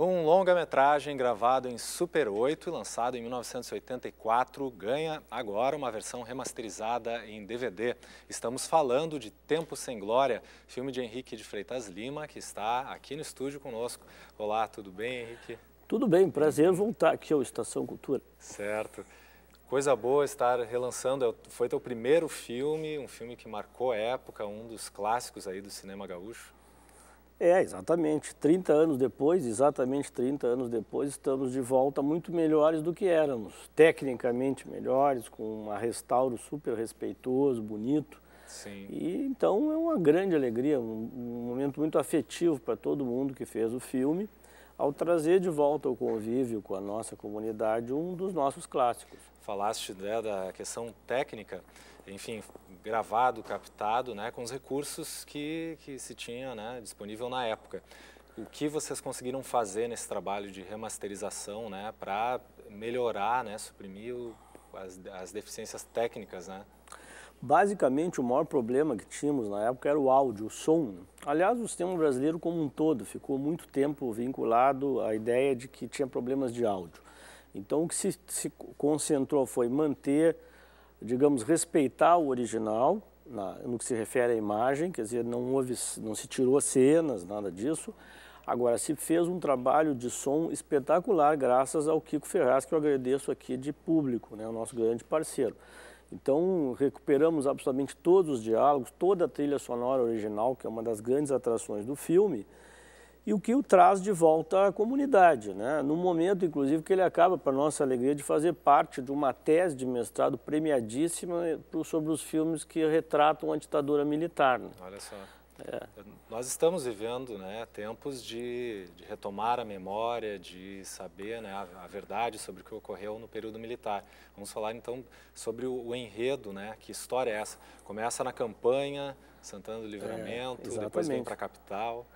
Um longa-metragem gravado em Super 8 e lançado em 1984 ganha agora uma versão remasterizada em DVD. Estamos falando de Tempo Sem Glória, filme de Henrique de Freitas Lima, que está aqui no estúdio conosco. Olá, tudo bem, Henrique? Tudo bem, prazer voltar aqui ao Estação Cultura. Certo. Coisa boa estar relançando, é foi teu primeiro filme, um filme que marcou a época, um dos clássicos aí do cinema gaúcho. É, exatamente. 30 anos depois, exatamente 30 anos depois, estamos de volta muito melhores do que éramos. Tecnicamente melhores, com um restauro super respeitoso, bonito. Sim. E então é uma grande alegria, um, um momento muito afetivo para todo mundo que fez o filme, ao trazer de volta o convívio com a nossa comunidade um dos nossos clássicos. Falaste né, da questão técnica, enfim, gravado, captado, né, com os recursos que, que se tinha né, disponível na época. O que vocês conseguiram fazer nesse trabalho de remasterização né, para melhorar, né, suprimir o, as, as deficiências técnicas? Né? Basicamente, o maior problema que tínhamos na época era o áudio, o som. Aliás, o sistema brasileiro como um todo ficou muito tempo vinculado à ideia de que tinha problemas de áudio. Então, o que se, se concentrou foi manter digamos, respeitar o original, na, no que se refere à imagem, quer dizer, não, houve, não se tirou cenas, nada disso. Agora, se fez um trabalho de som espetacular, graças ao Kiko Ferraz, que eu agradeço aqui de público, né, o nosso grande parceiro. Então, recuperamos absolutamente todos os diálogos, toda a trilha sonora original, que é uma das grandes atrações do filme, e o que o traz de volta à comunidade. Né? No momento, inclusive, que ele acaba, para nossa alegria, de fazer parte de uma tese de mestrado premiadíssima sobre os filmes que retratam a ditadura militar. Né? Olha só. É. Nós estamos vivendo né, tempos de, de, retomar a memória, de saber né, a, a, verdade sobre o que ocorreu no período militar. Vamos falar então sobre o, o enredo, né, que história é essa? Começa na campanha, Santana do Livramento, é, depois vem para a capital.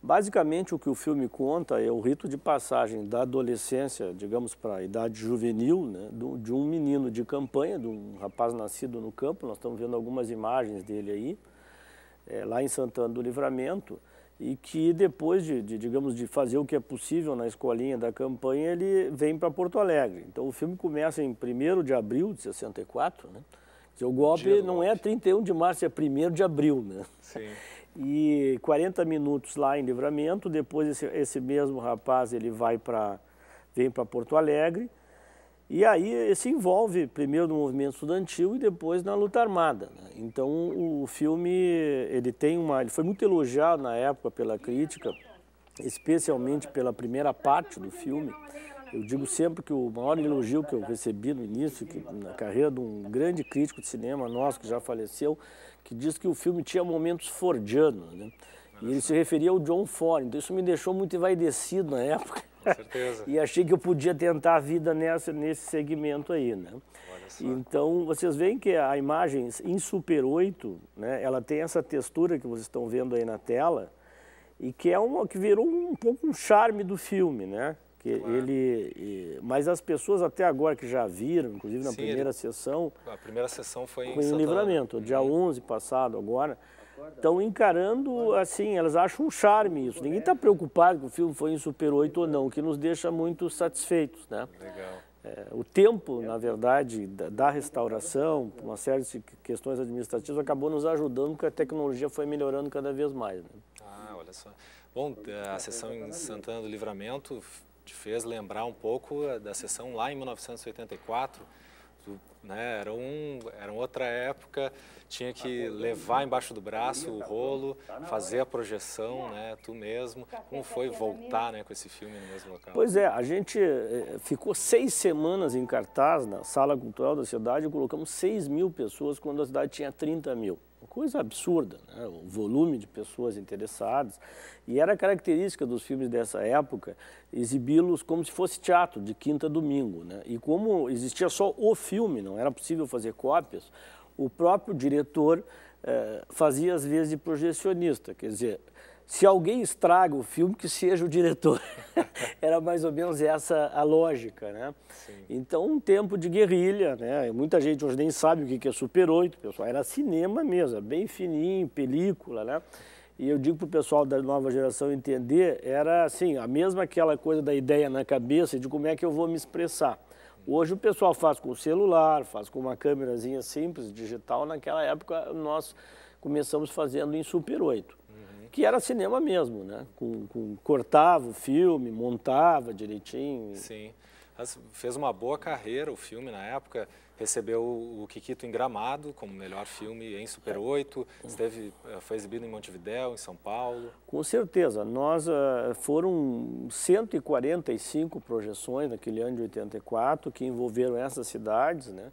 Basicamente, o que o filme conta é o rito de passagem da adolescência, digamos, para a idade juvenil, né, de um menino de campanha, de um rapaz nascido no campo. Nós estamos vendo algumas imagens dele aí, é, lá em Santana do Livramento, e que depois de, de, digamos, de fazer o que é possível na escolinha da campanha, ele vem para Porto Alegre. Então, o filme começa em 1 de abril de 64, né? O golpe não é 31 de março, é 1 de abril, né? Sim e 40 minutos lá em Livramento, depois esse, esse mesmo rapaz ele vai para vem para Porto Alegre e aí se envolve primeiro no movimento estudantil e depois na luta armada. Né? Então o filme ele tem uma, ele foi muito elogiado na época pela crítica, especialmente pela primeira parte do filme. Eu digo sempre que o maior elogio que eu recebi no início, que na carreira de um grande crítico de cinema nosso que já faleceu, que diz que o filme tinha momentos fordianos, né? E ele se referia ao John Ford, então isso me deixou muito envaidecido na época. Com certeza. e achei que eu podia tentar a vida nessa, nesse segmento aí, né? Então, vocês veem que a imagem em Super 8, né, ela tem essa textura que vocês estão vendo aí na tela, e que é uma que virou um pouco um charme do filme, né? Que claro. ele, mas as pessoas até agora que já viram, inclusive na Sim, primeira ele, sessão... A primeira sessão foi em livramento, dia uhum. 11 passado agora, estão encarando assim, elas acham um charme isso. Ninguém está preocupado que o filme foi em Super 8 ou não, o que nos deixa muito satisfeitos, né? Legal. É, o tempo, na verdade, da, da restauração, uma série de questões administrativas, acabou nos ajudando porque a tecnologia foi melhorando cada vez mais. Né? Ah, olha só. Bom, a sessão em Santana do Livramento te fez lembrar um pouco da sessão lá em 1984. Tu, né, era, um, era outra época, tinha que levar embaixo do braço o rolo, fazer a projeção, né, tu mesmo. Como foi voltar né, com esse filme no mesmo local? Pois é, a gente eh, ficou seis semanas em cartaz na Sala Cultural da cidade e colocamos seis mil pessoas quando a cidade tinha 30 mil coisa absurda, né? o volume de pessoas interessadas. E era característica dos filmes dessa época exibi-los como se fosse teatro, de quinta a domingo. Né? E como existia só o filme, não era possível fazer cópias, o próprio diretor eh, fazia às vezes de projecionista, quer dizer, se alguém estraga o filme, que seja o diretor. Era mais ou menos essa a lógica, né? Sim. Então, um tempo de guerrilha, né? Muita gente hoje nem sabe o que é Super 8, pessoal. Era cinema mesmo, bem fininho, película, né? e eu digo para o pessoal da nova geração entender, era assim, a mesma aquela coisa da ideia na cabeça de como é que eu vou me expressar. Hoje o pessoal faz com o celular, faz com uma câmerazinha simples, digital. Naquela época nós começamos fazendo em Super 8, uhum. Que era cinema mesmo, né? Com, com, cortava o filme, montava direitinho. Sim, fez uma boa carreira o filme na época recebeu o Kikito em Gramado como melhor filme em Super 8, esteve, eh, foi exibido em Montevidéu, em São Paulo. Com certeza, nós uh, foram 145 projeções naquele ano de 84 que envolveram essas cidades, né?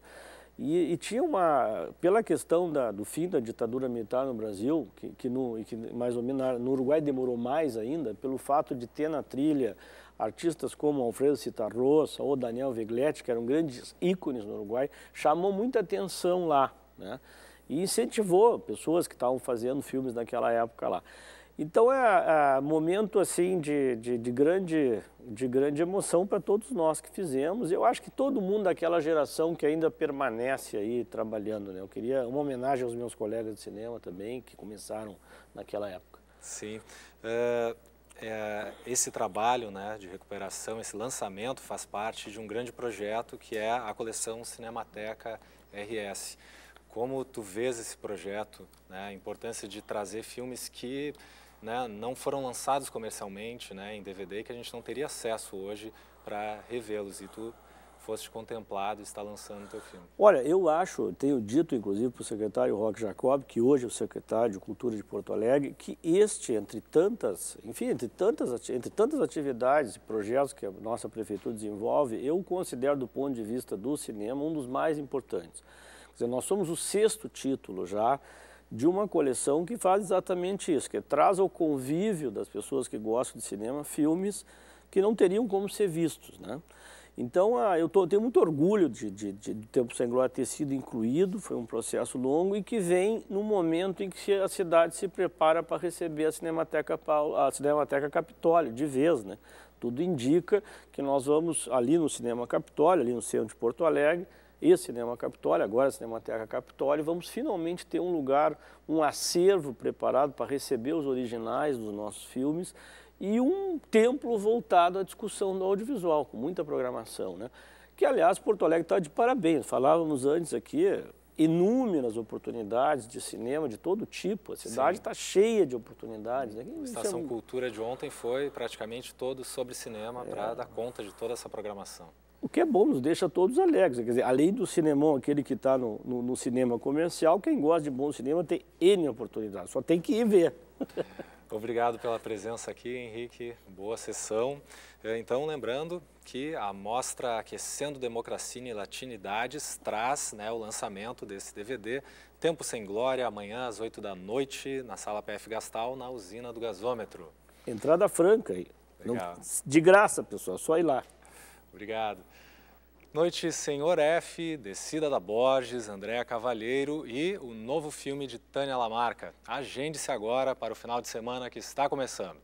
E, e, tinha uma, pela questão da, do fim da ditadura militar no Brasil, que, que, no, que mais ou menos no Uruguai demorou mais ainda, pelo fato de ter na trilha artistas como Alfredo Citarrosa ou Daniel Vigletti, que eram grandes ícones no Uruguai, chamou muita atenção lá, né? E incentivou pessoas que estavam fazendo filmes naquela época lá. Então é, é momento assim de, de, de, grande, de grande emoção para todos nós que fizemos. Eu acho que todo mundo daquela geração que ainda permanece aí trabalhando. Né? Eu queria uma homenagem aos meus colegas de cinema também, que começaram naquela época. Sim. Uh, é, esse trabalho né, de recuperação, esse lançamento faz parte de um grande projeto que é a coleção Cinemateca RS. Como tu vês esse projeto, né, a importância de trazer filmes que né, não foram lançados comercialmente né, em DVD que a gente não teria acesso hoje para revê-los e tu foste contemplado e está lançando o teu filme. Olha, eu acho, tenho dito inclusive para o secretário Roque Jacob, que hoje é o secretário de Cultura de Porto Alegre, que este, entre tantas, enfim, entre tantas, entre tantas atividades e projetos que a nossa prefeitura desenvolve, eu considero do ponto de vista do cinema um dos mais importantes. Quer dizer, nós somos o sexto título já de uma coleção que faz exatamente isso, que traz ao convívio das pessoas que gostam de cinema filmes que não teriam como ser vistos, né? Então, ah, eu tô, tenho muito orgulho de, de, de, de Tempo Sem Glória ter sido incluído, foi um processo longo e que vem no momento em que a cidade se prepara para receber a Cinemateca, a Cinemateca Capitólio, de vez, né? Tudo indica que nós vamos ali no Cinema Capitólio, ali no centro de Porto Alegre, e Cinema Capitólio, agora Cinemateca Capitólio, vamos finalmente ter um lugar, um acervo preparado para receber os originais dos nossos filmes e um templo voltado à discussão do audiovisual, com muita programação. Né? Que, aliás, Porto Alegre está de parabéns. Falávamos antes aqui, inúmeras oportunidades de cinema de todo tipo. A cidade está cheia de oportunidades. Né? A Estação um... Cultura de ontem foi praticamente todo sobre cinema é. para dar conta de toda essa programação. O que é bom, nos deixa todos alegres. Quer dizer, além do cinemão, aquele que está no, no, no cinema comercial, quem gosta de bom cinema tem N oportunidades, só tem que ir ver. Obrigado pela presença aqui, Henrique. Boa sessão. É, então, lembrando que a mostra Aquecendo Democracia e Latinidades traz né, o lançamento desse DVD Tempo Sem Glória, amanhã às 8 da noite, na Sala PF Gastal, na usina do gasômetro. Entrada franca aí. Não, de graça, pessoal, só ir lá. Obrigado. Noite Senhor F, Descida da Borges, Andréa Cavalheiro e o novo filme de Tânia Lamarca. Agende-se agora para o final de semana que está começando.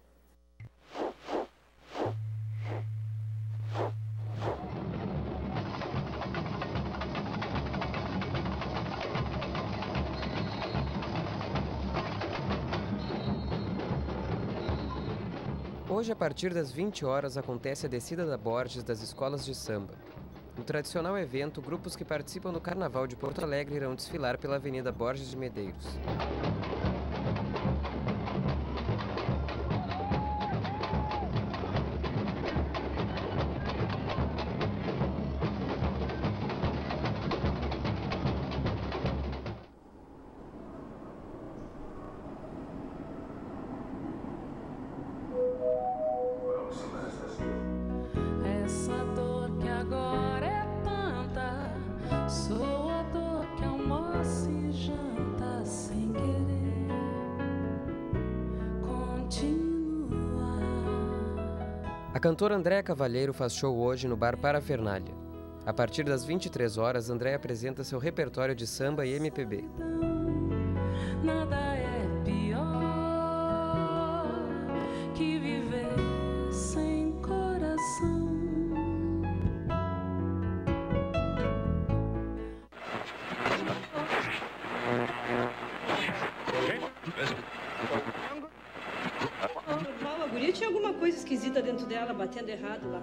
Hoje, a partir das 20 horas, acontece a descida da Borges das escolas de samba. No tradicional evento, grupos que participam do Carnaval de Porto Alegre irão desfilar pela Avenida Borges de Medeiros. Cantora Andréa Cavalheiro faz show hoje no Bar Parafernália. A partir das 23 horas, André apresenta seu repertório de samba e MPB. Esquisita dentro dela, batendo errado lá.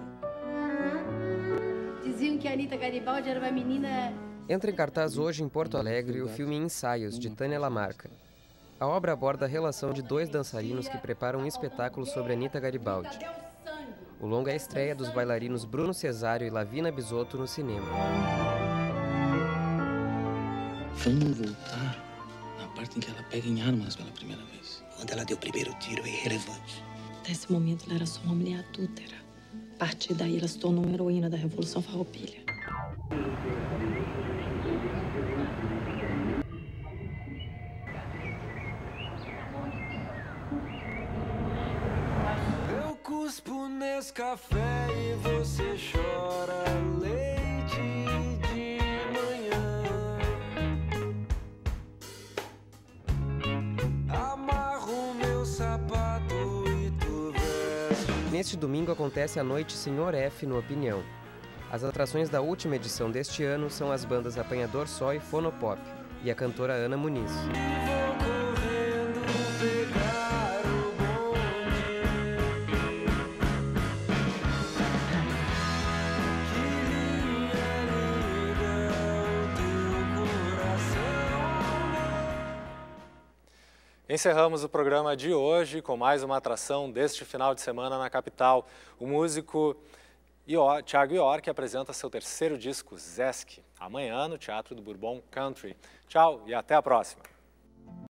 Diziam que a Anitta Garibaldi era uma menina. Entra em cartaz hoje em Porto Alegre o filme Ensaios, de Tânia Lamarca. A obra aborda a relação de dois dançarinos que preparam um espetáculo sobre Anitta Garibaldi. O longa é a estreia dos bailarinos Bruno Cesário e Lavina Bisotto no cinema. Vamos voltar na parte em que ela pega em armas pela primeira vez. Quando ela deu o primeiro tiro é irrelevante. Nesse momento, ela era só uma mulher adúltera. A partir daí, ela se tornou uma heroína da Revolução Farroupilha. Eu cuspo nesse café e você chora Neste domingo acontece a noite Senhor F no Opinião. As atrações da última edição deste ano são as bandas Apanhador Só e Fonopop e a cantora Ana Muniz. Encerramos o programa de hoje com mais uma atração deste final de semana na capital. O músico Ior, Thiago York apresenta seu terceiro disco, Zesk, amanhã no Teatro do Bourbon Country. Tchau e até a próxima.